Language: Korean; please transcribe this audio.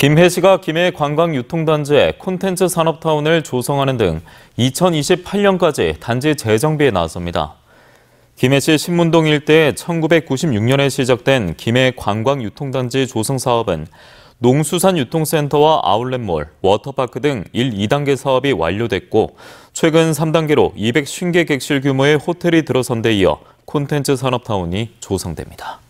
김해시가 김해 관광유통단지에 콘텐츠 산업타운을 조성하는 등 2028년까지 단지 재정비에 나섭니다. 김해시 신문동 일대에 1996년에 시작된 김해 관광유통단지 조성 사업은 농수산유통센터와 아울렛몰, 워터파크 등 1, 2단계 사업이 완료됐고 최근 3단계로 250개 객실 규모의 호텔이 들어선 데 이어 콘텐츠 산업타운이 조성됩니다.